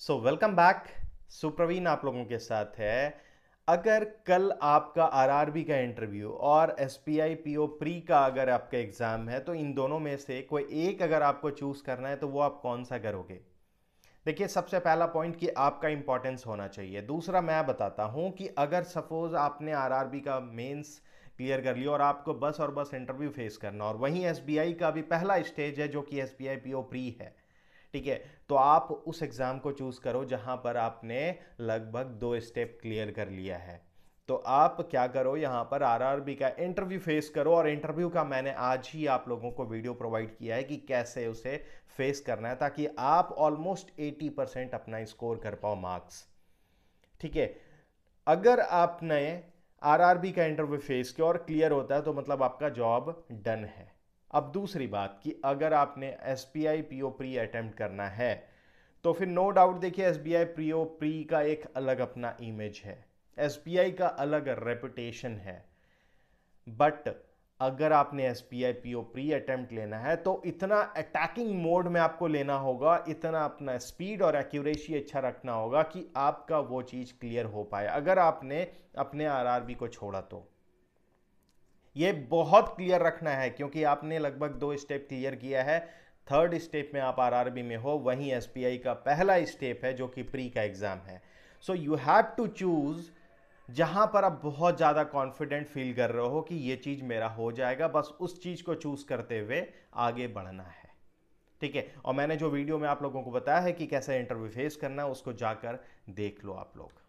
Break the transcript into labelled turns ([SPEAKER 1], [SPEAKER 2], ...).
[SPEAKER 1] So welcome back Supraveen आप लोगों के साथ है। अगर कल आपका आरआरबी का इंटरव्यू और S P I P O pre का अगर आपका एग्ज़ाम है तो इन दोनों में से कोई एक अगर आपको चूज़ करना है तो वो आप कौन सा करोगे? देखिए, सबसे पहला पॉइंट कि आपका इंपॉर्टेंस होना चाहिए। दूसरा, मैं बताता हूँ कि अगर सपोज़ आपने आरआरबी का मेंस क्लियर कर लिया और आपको बस और बस इंटरव्यू फेस करना, और वहीं एसबीआई का भी पहला स्टेज है जो कि S B I P O pre है। ठीक है? तो आप उस एग्ज़ाम को चूज़ करो जहाँ पर आपने लगभग दो स्टेप क्लियर कर लिया है। तो आप क्या करो, यहाँ पर आरआरबी का इंटरव्यू फेस करो और इंटरव्यू का मैंने आज ही आप लोगों को वीडियो प्रोवाइड किया है कि कैसे उसे फेस करना है ताकि आप ऑलमोस्ट 80 परसेंट अपना स्कोर कर पाओ मार्क्स ठीक है? अगर आपने आरआरबी का इंटरव्यू फेस किया और क्लियर होता है तो मतलब आपका जॉब डन है। अब दूसरी बात कि अगर आपने S P I P O pre attempt करना है तो फिर नो डाउट देखिए S B I P O pre का एक अलग अपना इमेज है। एस बी आई का अलग रेपुटेशन है। बट अगर आपने S P I P O pre attempt लेना है तो इतना अटैकिंग मोड में आपको लेना होगा, इतना अपना स्पीड और एक्यूरेसी अच्छा रखना होगा कि आपका वो चीज़ क्लियर हो पाए। अगर आपने अपने आर आर बी को छोड़ा तो। ये बहुत क्लियर रखना है, क्योंकि आपने लगभग दो स्टेप क्लियर किया है। थर्ड स्टेप में आप आरआरबी में हो, वहीं एसपीआई का पहला स्टेप है, जो कि प्री का एग्ज़ाम है। So you have to choose जहाँ पर आप बहुत ज़्यादा कॉन्फिडेंट फील कर रहे हो कि ये चीज़ मेरा हो जाएगा। बस उस चीज़ को चूज़ करते हुए आगे बढ़ना है। ठीक है? और मैंने जो वीडियो में आप लोगों को बताया है कि कैसे इंटरव्यू फेस करना है, उसको जाकर देख लो आप लोग।